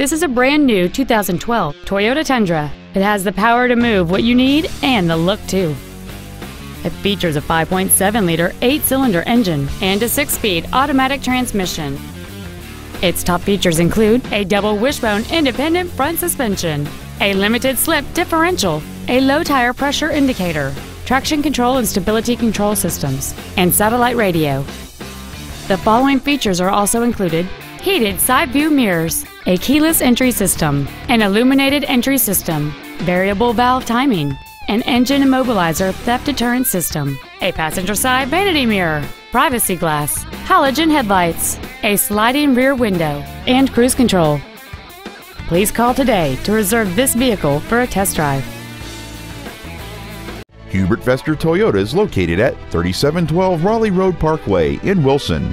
This is a brand new 2012 Toyota Tundra. It has the power to move what you need and the look too. It features a 5.7 liter, 8 cylinder engine and a 6 speed automatic transmission. Its top features include a double wishbone independent front suspension, a limited slip differential, a low tire pressure indicator, traction control and stability control systems, and satellite radio. The following features are also included heated side view mirrors, a keyless entry system, an illuminated entry system, variable valve timing, an engine immobilizer theft deterrent system, a passenger side vanity mirror, privacy glass, halogen headlights, a sliding rear window, and cruise control. Please call today to reserve this vehicle for a test drive. Hubert Vester Toyota is located at 3712 Raleigh Road Parkway in Wilson.